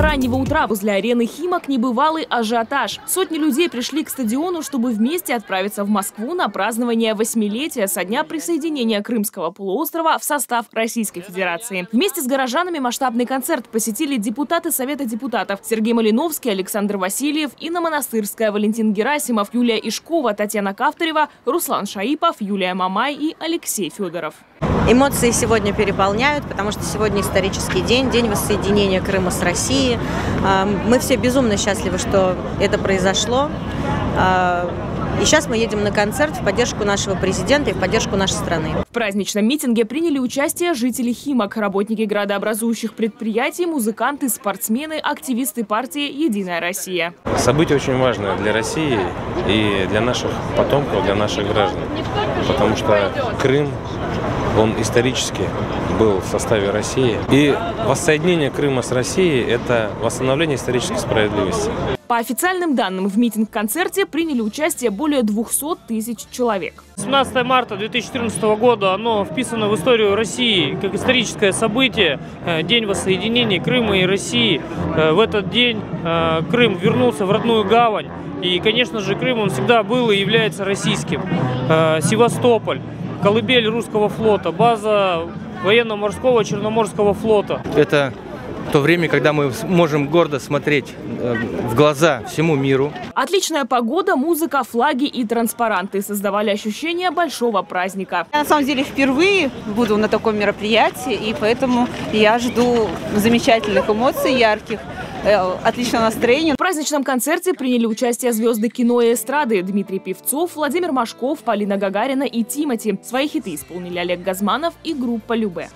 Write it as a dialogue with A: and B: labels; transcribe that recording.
A: раннего утра возле арены «Химок» небывалый ажиотаж. Сотни людей пришли к стадиону, чтобы вместе отправиться в Москву на празднование восьмилетия со дня присоединения Крымского полуострова в состав Российской Федерации. Вместе с горожанами масштабный концерт посетили депутаты Совета депутатов Сергей Малиновский, Александр Васильев, Инна Монастырская, Валентин Герасимов, Юлия Ишкова, Татьяна Кавтарева, Руслан Шаипов, Юлия Мамай и Алексей Федоров.
B: Эмоции сегодня переполняют, потому что сегодня исторический день, день воссоединения Крыма с Россией. А, мы все безумно счастливы, что это произошло. А, и сейчас мы едем на концерт в поддержку нашего президента и в поддержку нашей страны.
A: В праздничном митинге приняли участие жители Химок, работники градообразующих предприятий, музыканты, спортсмены, активисты партии «Единая Россия».
C: Событие очень важное для России и для наших потомков, для наших граждан. Потому что Крым он исторически был в составе России. И воссоединение Крыма с Россией – это восстановление исторической справедливости.
A: По официальным данным, в митинг-концерте приняли участие более 200 тысяч человек.
D: 17 марта 2014 года оно вписано в историю России как историческое событие, э, День воссоединения Крыма и России. Э, в этот день э, Крым вернулся в родную гавань. И, конечно же, Крым он всегда был и является российским. Севастополь колыбель русского флота, база военно-морского Черноморского флота.
E: Это то время, когда мы можем гордо смотреть э, в глаза всему миру.
A: Отличная погода, музыка, флаги и транспаранты создавали ощущение большого праздника.
F: Я на самом деле впервые буду на таком мероприятии, и поэтому я жду замечательных эмоций, ярких. Э, отличного настроения.
A: В праздничном концерте приняли участие звезды кино и эстрады Дмитрий Певцов, Владимир Машков, Полина Гагарина и Тимати. Свои хиты исполнили Олег Газманов и группа «Любе».